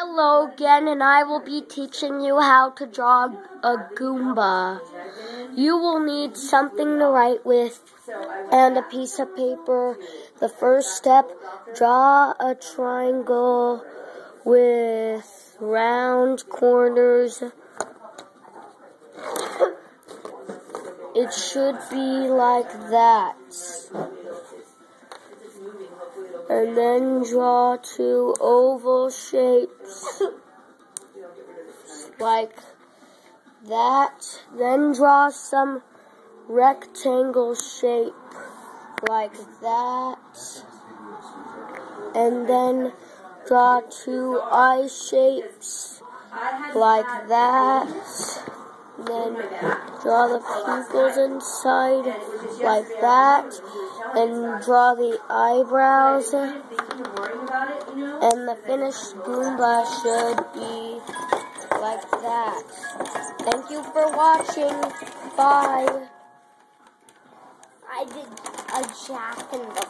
Hello again, and I will be teaching you how to draw a Goomba. You will need something to write with and a piece of paper. The first step, draw a triangle with round corners. It should be like that and then draw two oval shapes like that. Then draw some rectangle shape like that. And then draw two eye shapes like that. Then draw the pupils inside like that. And draw the eyebrows. And the finished Goomba should be like that. Thank you for watching. Bye. I did a jack in the